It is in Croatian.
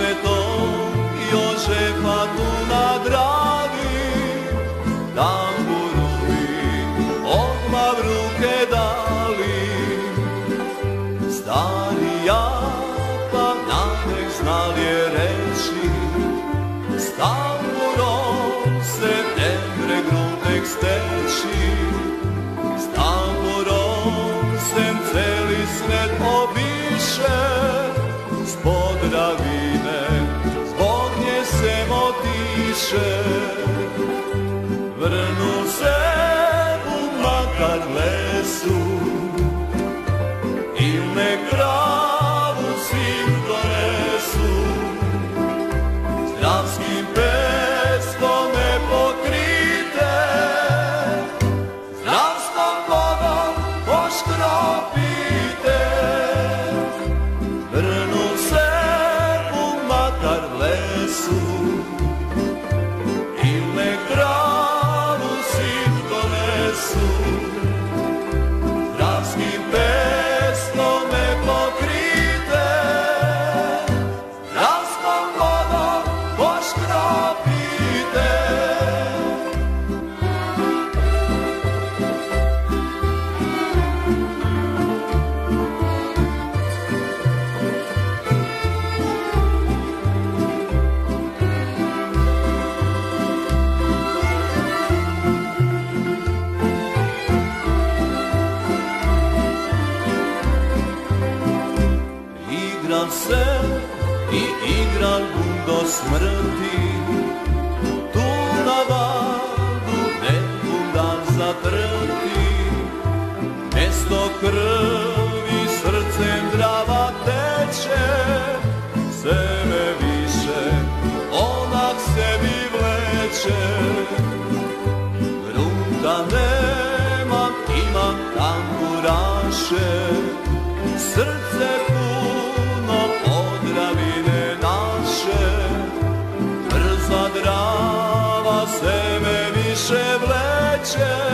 svetog Jožefa tu na dravi Tamburu odmah ruke dali. Stari ja pa na nek znal je reći S tamburom se ne pregru nek S tamburom sem celi svet obi grzech Vrnul se u makar lesu. I u igram se i igram bundos smrti future.